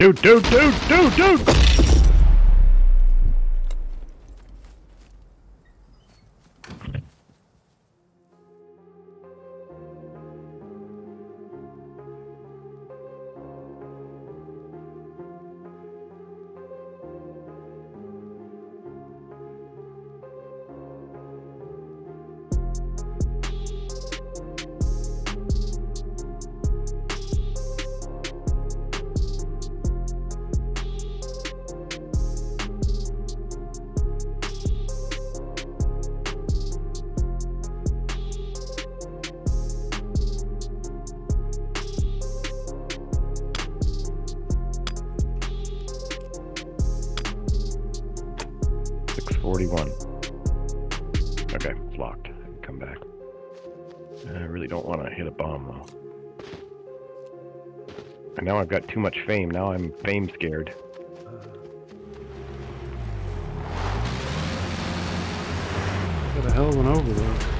Dude, dude, dude, dude, dude! Got too much fame. Now I'm fame scared. Got a hell of an over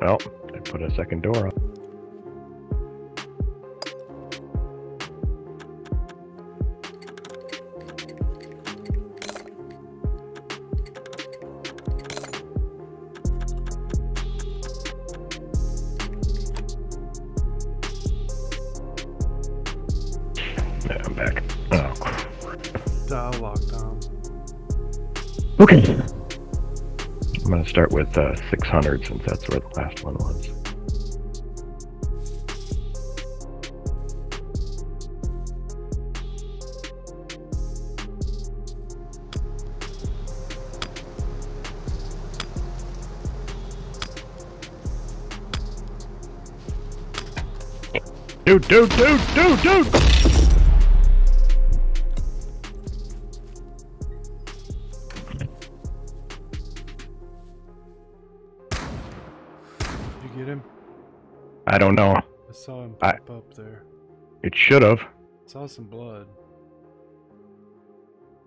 Well, I put a second door up. Start with uh, 600 since that's where the last one was. Dude, dude, dude, dude, dude! I don't know. I saw him I- pop up there. It should have. Saw some blood.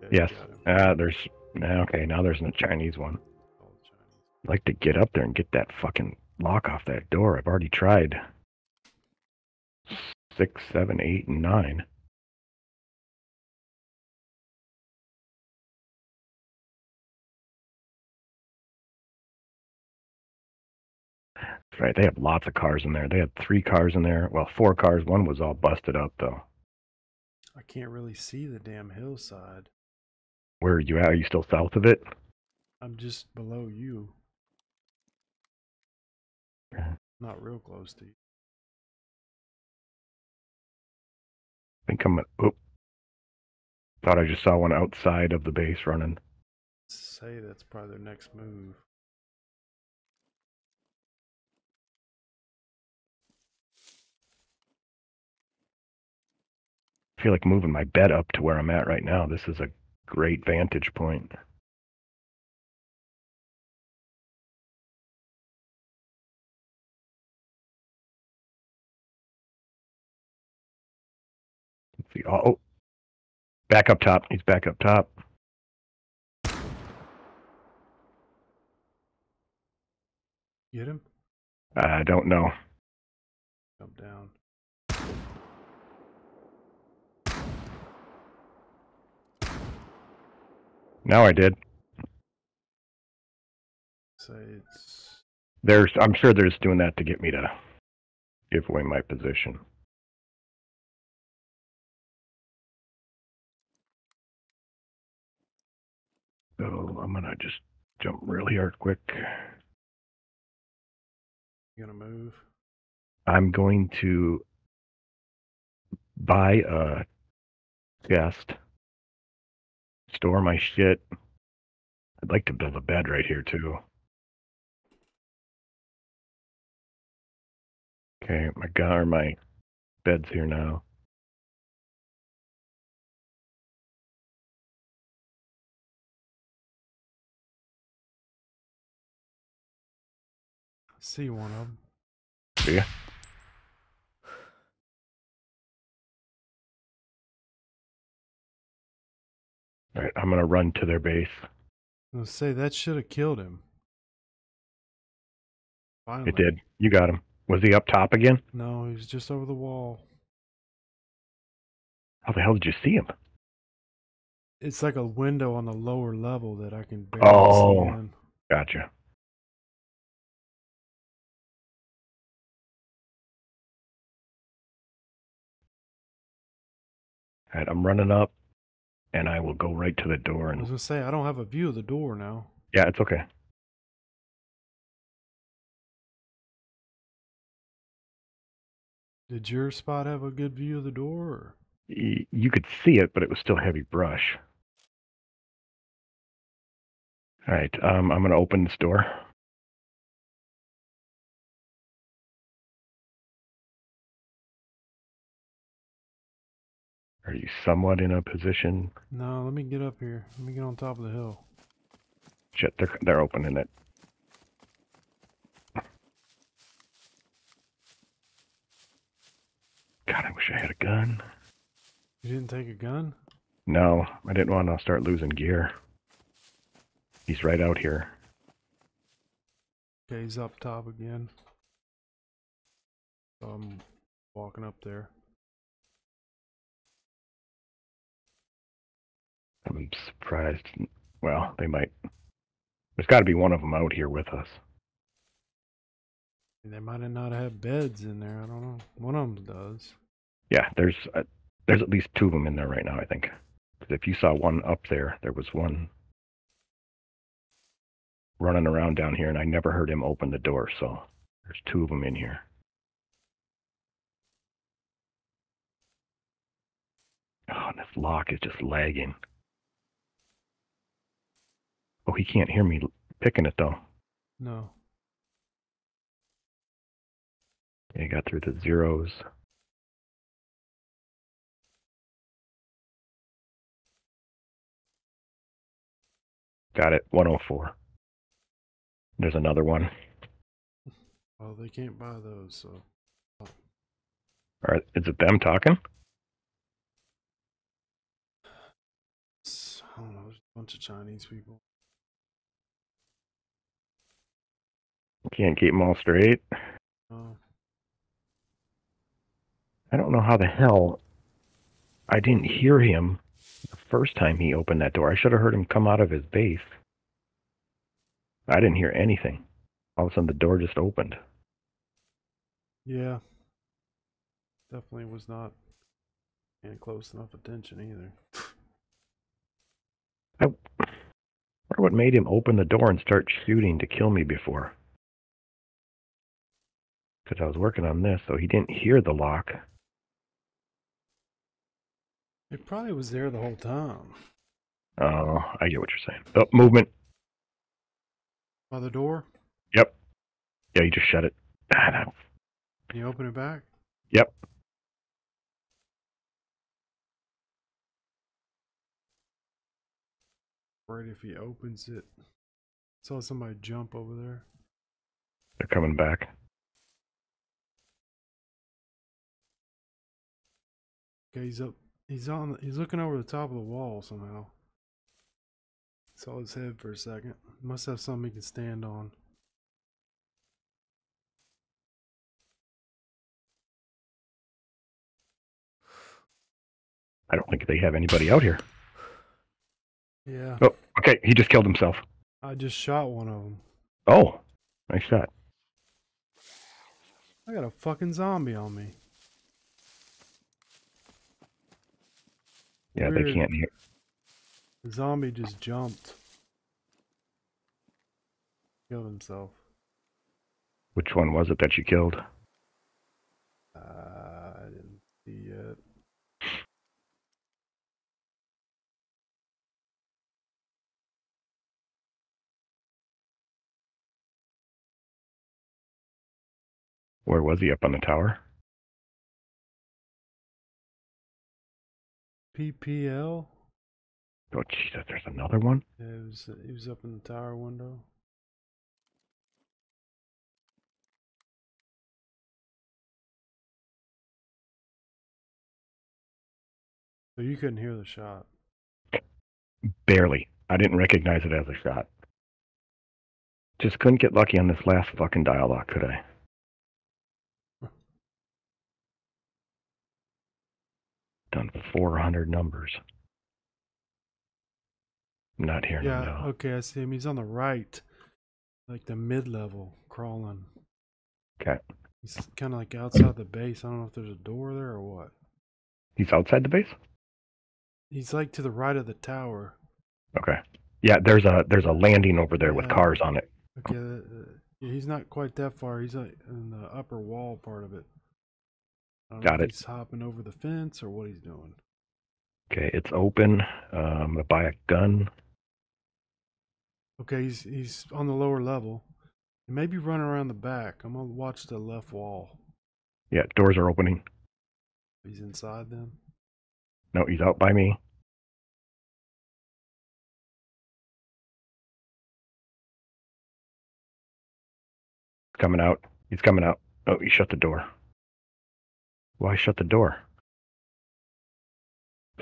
Yeah, Yes. him. Uh, there's. Okay, now there's a Chinese one. Chinese. I'd like to get up there and get that fucking lock off that door. I've already tried. Six, seven, eight, and nine. Right. They have lots of cars in there. They had three cars in there. Well, four cars. One was all busted up though. I can't really see the damn hillside. Where are you at? Are you still south of it? I'm just below you. Not real close to you. I think I'm. Oop. Thought I just saw one outside of the base running. Say that's probably their next move. Feel like moving my bed up to where I'm at right now. This is a great vantage point. Let's see. Oh, oh. back up top. He's back up top. Get him? I don't know. Jump down. Now I did. So it's There's. I'm sure they're just doing that to get me to give away my position. So I'm gonna just jump really hard quick. You gonna move? I'm going to buy a chest, store my shit. I'd like to build a bed right here too. Okay, my gun or my bed's here now. See one of them. See All right, I'm gonna run to their base. Was say that should have killed him. Finally. It did. You got him. Was he up top again? No, he was just over the wall. How the hell did you see him? It's like a window on the lower level that I can barely Oh. see in. Gotcha. All right, I'm running up, and I will go right to the door. And I was gonna say I don't have a view of the door now. yeah, it's okay. Did your spot have a good view of the door? Or? You could see it, but it was still heavy brush. All right, um, I'm gonna open this door. Are you somewhat in a position? No, let me get up here. Let me get on top of the hill. Shit, they're they're opening it. God, I wish I had a gun. You didn't take a gun? No, I didn't want to start losing gear. He's right out here. Okay, he's up top again. So I'm walking up there. I'm surprised. Well, they might. There's got to be one of them out here with us. They might have not have beds in there. I don't know. One of them does. Yeah, there's uh, there's at least two of them in there right now. I think. 'Cause if you saw one up there, there was one running around down here, and I never heard him open the door. So there's two of them in here. Oh, and this lock is just lagging. Oh, he can't hear me picking it though. No. Yeah, he got through the zeros. Got it. 104. There's another one. Well, they can't buy those, so. All right, is it them talking? I don't know. A bunch of Chinese people. Can't keep them all straight. Oh, I don't know how the hell I didn't hear him the first time he opened that door. I should have heard him come out of his base. I didn't hear anything. All of a sudden, the door just opened. yeah. Definitely was not paying close enough attention either. I wonder what made him open the door and start shooting to kill me before. Because I was working on this, so he didn't hear the lock. It probably was there the whole time. Oh, I get what you're saying. Oh, movement. By the door? Yep. Yeah, you just shut it. Ah. Can you open it back? Yep. Right if he opens it. Saw somebody jump over there. They're coming back. Okay, he's up. He's on. He's looking over the top of the wall somehow. Saw his head for a second. Must have something he can stand on. I don't think they have anybody out here. Yeah, Oh, okay. He just killed himself. I just shot one of them. Oh, nice shot. I got a fucking zombie on me. Yeah, they can't hear. The zombie just jumped. Killed himself. Which one was it that you killed? Uh, I didn't see it. Where was he? Up on the tower? PPL. Oh, Jesus, there's another one? Yeah, it was. He was up in the tower window. So you couldn't hear the shot. Barely. I didn't recognize it as a shot. Just couldn't get lucky on this last fucking dial lock, could I? Done 400 numbers. Not hearing Yeah. him now. Okay, I see him. He's on the right, like the mid level, crawling. Okay. He's kind of like outside the base. I don't know if there's a door there or what. He's outside the base? He's like to the right of the tower. Okay. Yeah, there's a there's a landing over there with cars on it. Okay, he's not quite that far. He's like in the upper wall part of it. I don't know Got it. He's hopping over the fence or what he's doing. Okay, it's open. Um, I'm gonna buy a gun. Okay, he's he's on the lower level. He may be running around the back. I'm gonna watch the left wall. Yeah, doors are opening. He's inside then. No, he's out by me. Coming out. He's coming out. Oh, he shut the door. Why shut the door?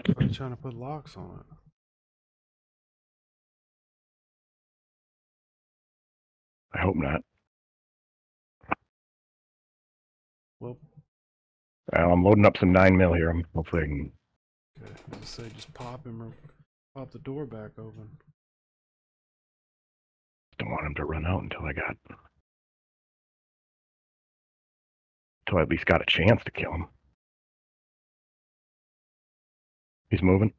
Probably trying to put locks on it. I hope not. Well, I'm loading up some nine mil here. I'm hopefully I can. okay. I was say just pop him or pop the door back open. Don't want him to run out until I got. Until I at least got a chance to kill him. He's moving.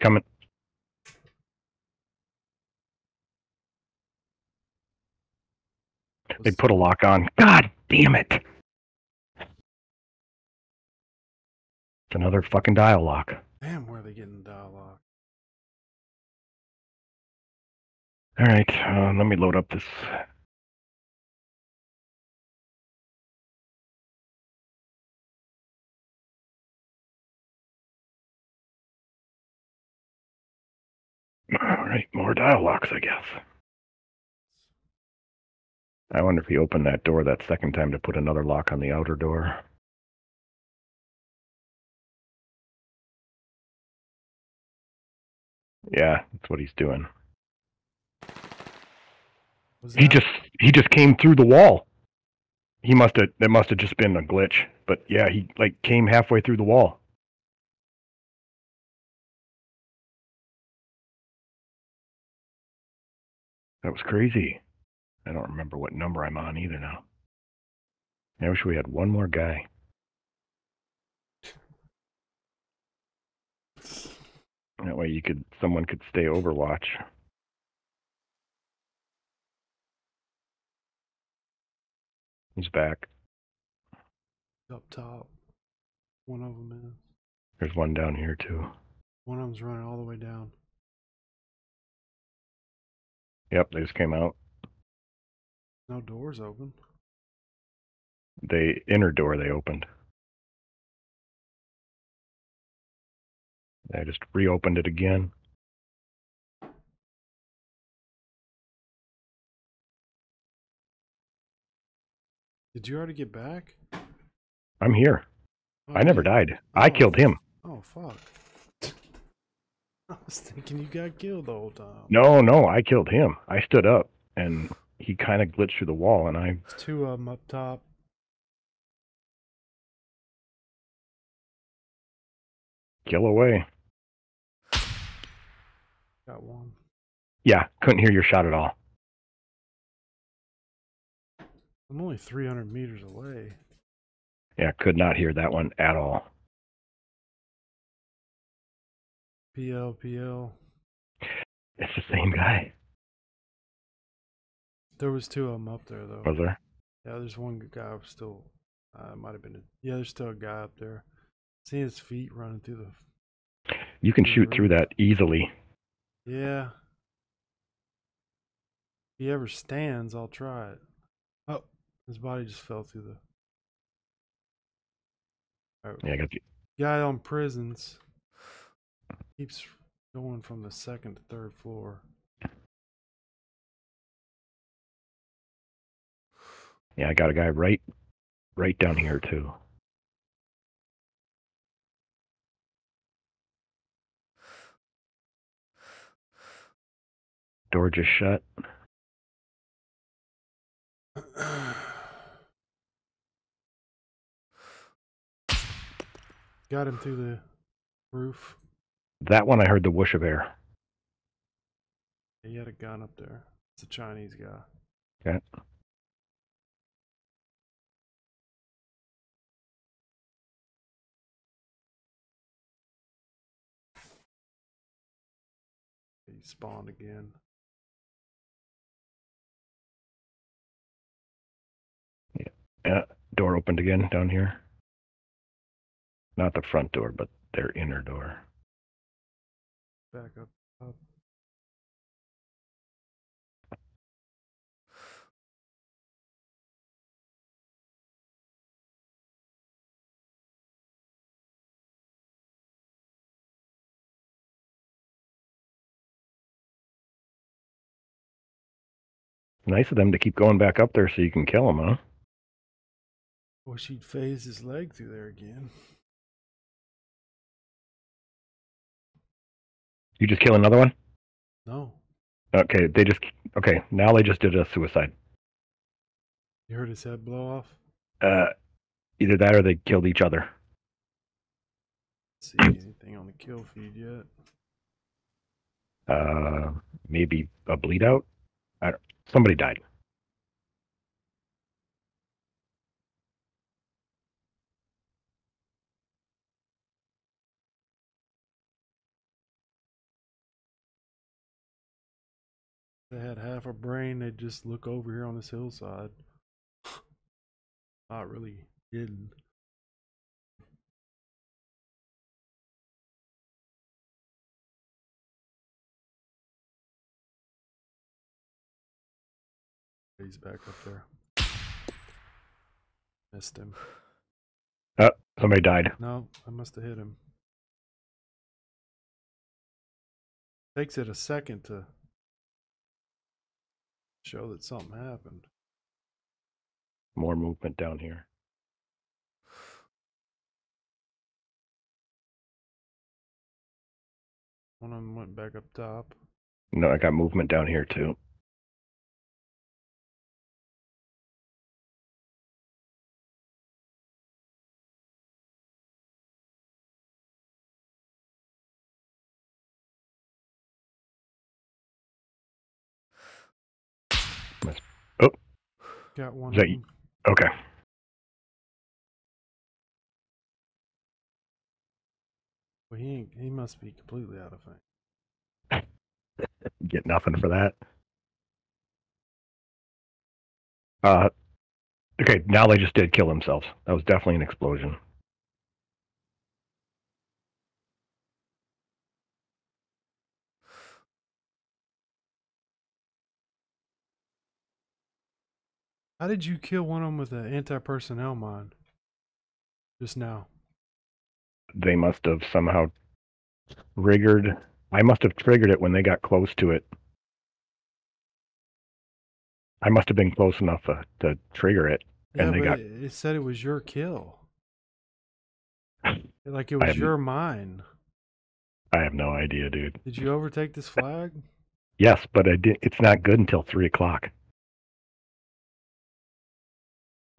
Coming. They put a lock on. God damn it! It's another fucking dial lock. Damn, where are they getting dial lock? All right, uh, let me load up this. All right, more dial locks, I guess. I wonder if he opened that door that second time to put another lock on the outer door. Yeah, that's what he's doing. Was He that- just he just came through the wall. He must have that must have just been a glitch. But yeah, he like came halfway through the wall. That was crazy. I don't remember what number I'm on either now. I wish we had one more guy. That way you could someone could stay overwatch. He's back. up top. One of them is. There's one down here too. One of them's running all the way down. Yep, they just came out. No doors open. The inner door they opened. I just reopened it again. Did you already get back? I'm here. Oh, I never died. I Oh. killed him. Oh fuck. I was thinking you got killed the whole time. No, no, I killed him. I stood up and he kind of glitched through the wall and I There's two of them up top. kill away. Got one. Yeah, couldn't hear your shot at all. I'm only 300 meters away. Yeah, could not hear that one at all. PL, PL. It's the same guy. There was two of them up there though. Was there? Yeah, there's one guy still. Uh, might have been. A, yeah, there's still a guy up there. See his feet running through the. You can shoot through that easily. Yeah. If he ever stands, I'll try it. Oh, his body just fell through the. Alright, Yeah, I got the, Guy on prisons keeps going from the second to third floor. Yeah, I got a guy right, right down here too. Door just shut. Got him through the roof. That one I heard the whoosh of air. He had a gun up there. It's a Chinese guy. Okay. He spawned again. Yeah, uh, door opened again down here. Not the front door, but their inner door. Back up. Nice of them to keep going back up there so you can kill them, huh? Wish he'd phase his leg through there again. You just kill another one? No. Okay, they just okay. Now they just did a suicide. You heard his head blow off? Uh, either that or they killed each other. See anything on the kill feed yet? Uh, maybe a bleed out. I somebody died. They had half a brain, they'd just look over here on this hillside. Not really hidden. He's back up there. Missed him. Oh, somebody died. No, I must have hit him. Takes it a second to show that something happened. More movement down here. One of them went back up top. No, I got movement down here too. Got one. Is that Okay. Well, he ain't, he must be completely out of sync. Get nothing for that. Uh, okay. Now they just did kill themselves. That was definitely an explosion. How did you kill one of them with an anti-personnel mine? Just now. They must have somehow triggered. I must have triggered it when they got close to it. I must have been close enough uh, to trigger it. Yeah, And they got- it, it said it was your kill. Like it was your mine. I have no idea, dude. Did you overtake this flag? Yes, but I did. It's not good until three o'clock.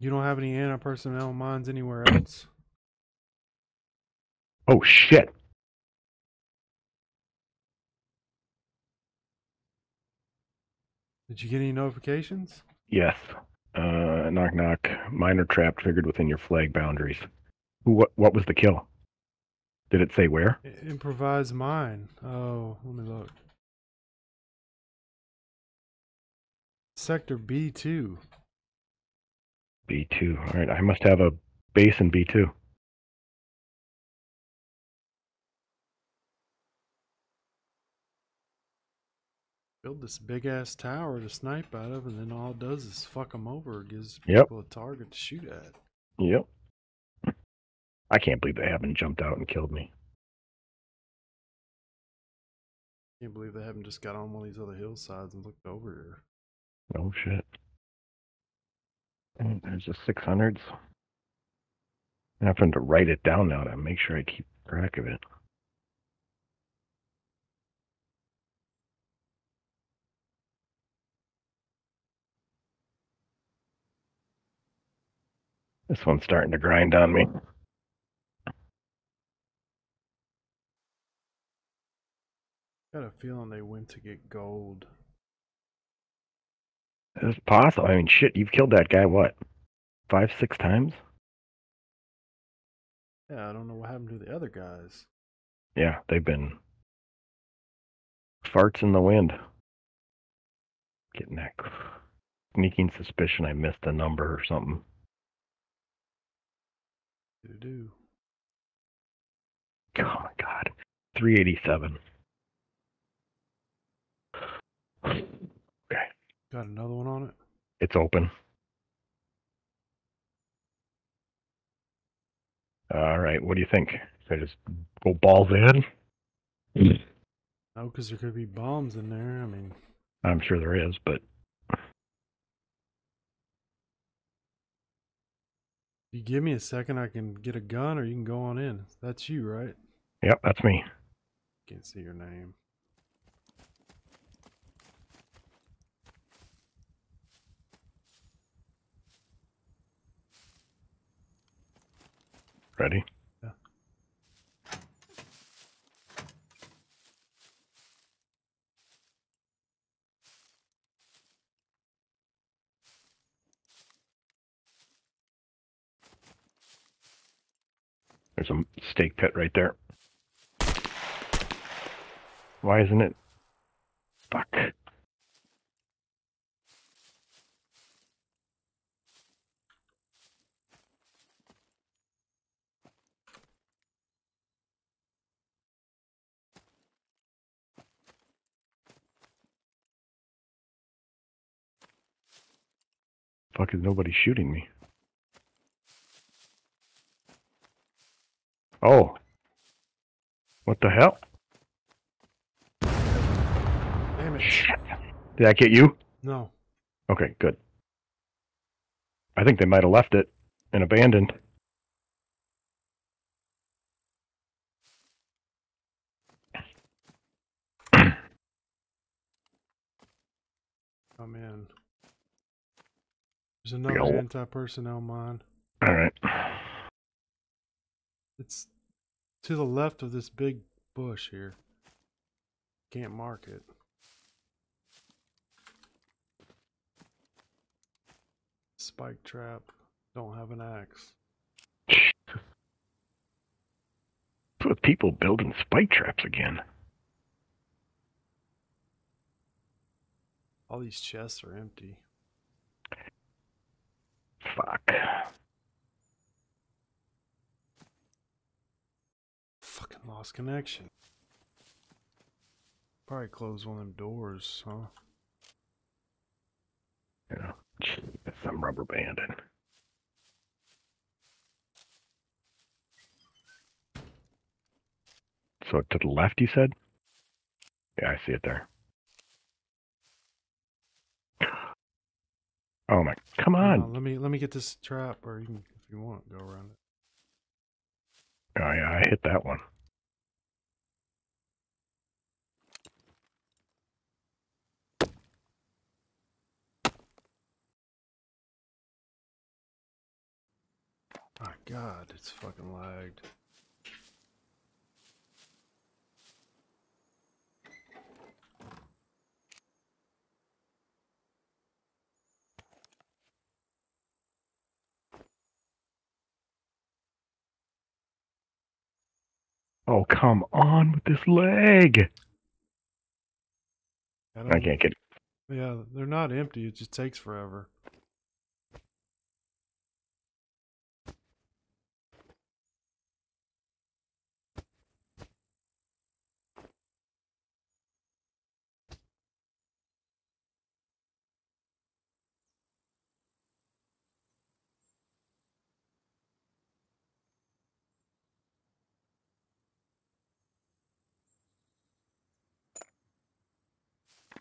You don't have any anti-personnel mines anywhere else? Oh shit! Did you get any notifications? Yes. Uh, knock knock. Minor trap triggered within your flag boundaries. Who? What? What was the kill? Did it say where? Improvise mine. Oh, let me look. Sector B two. All right. I must have a base in B two. Build this big ass tower to snipe out of, and then all it does is fuck them over. It gives Yep. people a target to shoot at. Yep. I can't believe they haven't jumped out and killed me. Can't believe they haven't just got on one of these other hillsides and looked over here. No shit. There's just 600s. I'm having to write it down now to make sure I keep track of it. This one's starting to grind on me. Got a feeling they went to get gold. It's possible. I mean, shit, you've killed that guy, what? Five, six times? Yeah, I don't know what happened to the other guys. Yeah, they've been farts in the wind. Getting that sneaking suspicion I missed a number or something. Do do. Oh my god. 387. Got another one on it. it's open. All right, what do you think? Should I just go balls in? No, because there could be bombs in there. I mean, I'm sure there is, but you give me a second, I can get a gun, or you can go on in. That's you, right? yep, that's me. Can't see your name. Ready? Yeah. There's a stake pit right there. Why isn't it? Fuck. Fuck is nobody shooting me? Oh. What the hell? Damn it. Shit. Did that get you? No. Okay, good. I think they might have left it and abandoned. Oh, Come in. There's another anti-personnel mine. All right. It's to the left of this big bush here. Can't mark it. Spike trap. Don't have an axe. With people building spike traps again. All these chests are empty. Fuck. Fucking lost connection. Probably close one of them doors, huh? Yeah. That's some rubber banding. So to the left, you said? Yeah, I see it there. Oh my! Come on! let me let me get this trap, or you can, if you want, go around it. Oh yeah, I hit that one. My God, it's fucking lagged. Oh, come on with this leg. I, I can't get Yeah, they're not empty. It just takes forever.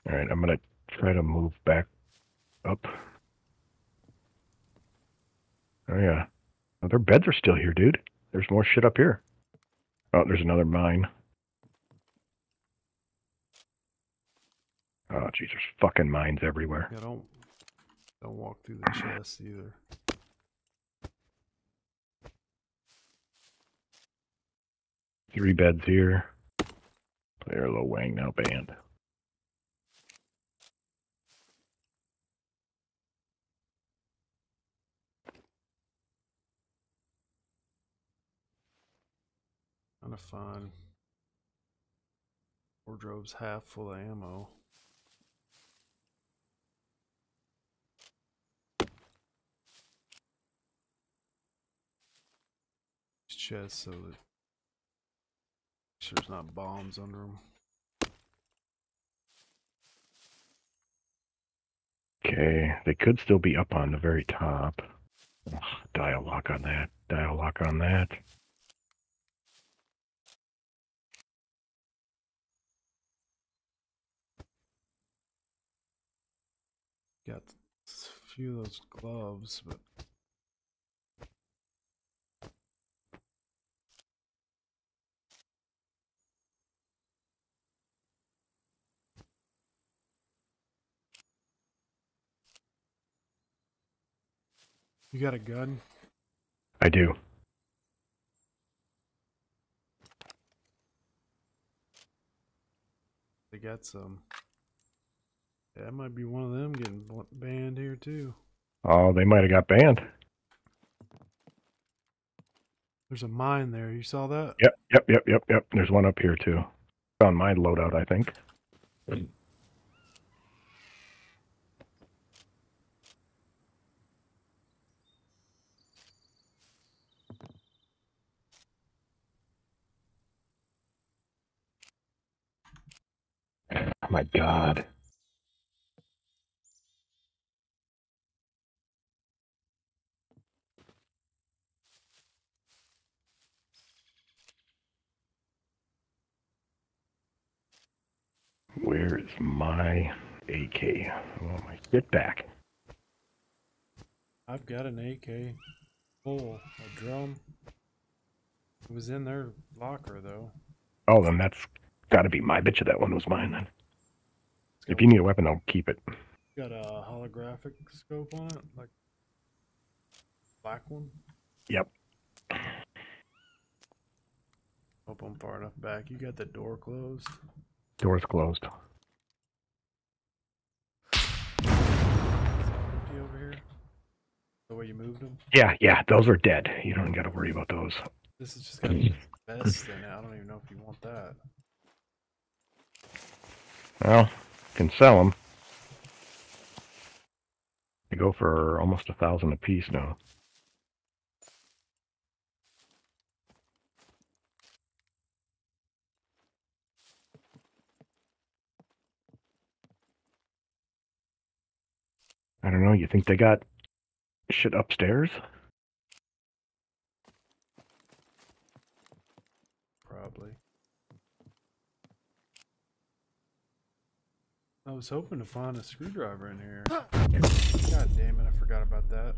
All right, I'm gonna try to move back up. Oh yeah, oh, their beds are still here, dude. There's more shit up here. Oh, there's another mine. Oh, jeez, there's fucking mines everywhere. Yeah, don't don't walk through the chest either. Three beds here. Player low wang now banned. Kind of fun. Wardrobe's half full of ammo. These chests so that there's not bombs under them. Okay, they could still be up on the very top. Dial lock on that. Dial lock on that. Got a few of those gloves, but you got a gun? I do. They got some. Yeah, that might be one of them getting banned here too. Oh, they might have got banned. There's a mine there. You saw that? Yep, yep, yep, yep, yep. There's one up here too. On my loadout, I think. Oh my god. Where is my AK? Oh my get back. I've got an AK full, a drum. It was in their locker though. Oh, then that's gotta be my bitch. That one was mine then. If you need a weapon, I'll keep it. got a holographic scope on it, like black one. Yep. Hope I'm far enough back. You got the door closed. Door's closed. Empty over here. The way you moved them. Yeah, yeah, those are dead. You don't gotta worry about those. This is just got a vest in it. I don't even know if you want that. Well, can sell them. They go for almost a thousand apiece now. I don't know. You think they got shit upstairs? Probably. I was hoping to find a screwdriver in here. God damn it, I forgot about that.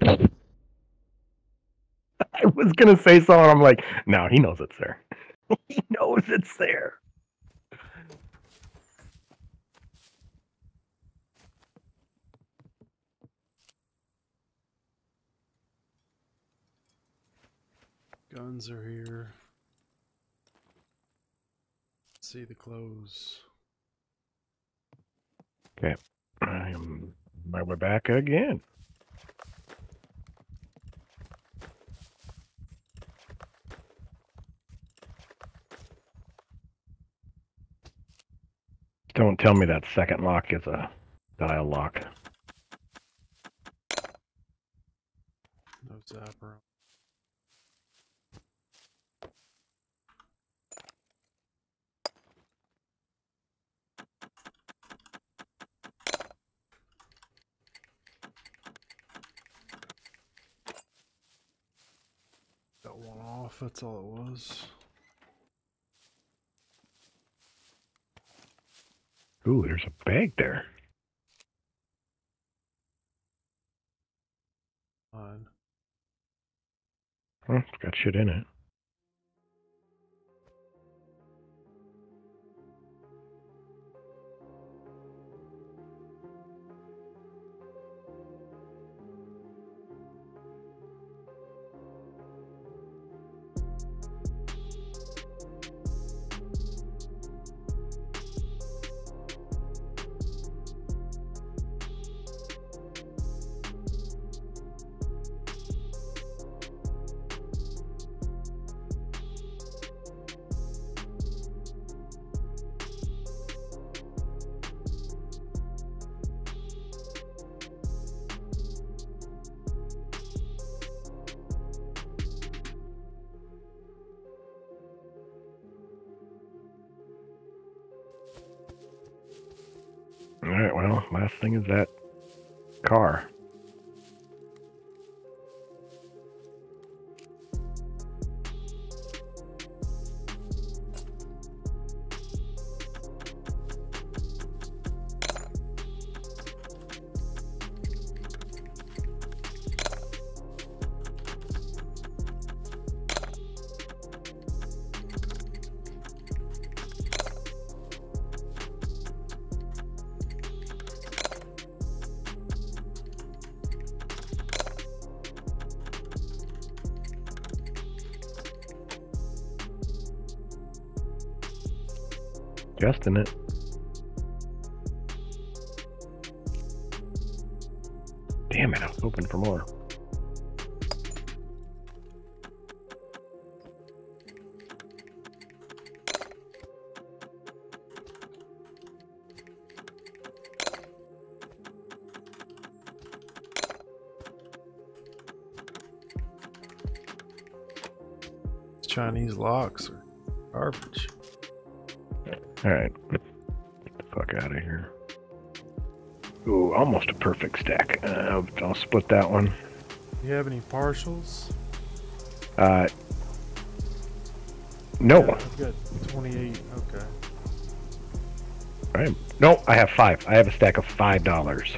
I was gonna say something. I'm like, no, he knows it's there. he knows it's there. Guns are here. See the clothes. Okay. I am my way back again. Don't tell me that second lock is a dial lock. No zapper. That's all it was. Ooh, there's a bag there. Fine. Huh, it's got shit in it. All right, well, last thing is that car. In it. Damn it, I was hoping for more. Chinese locks are garbage. Alright. Get the fuck out of here. Ooh, almost a perfect stack. Uh, I'll, I'll split that one. Do You have any partials? Uh, no. Yeah, I've got 28. Okay. Alright. No, I have five. I have a stack of five dollars.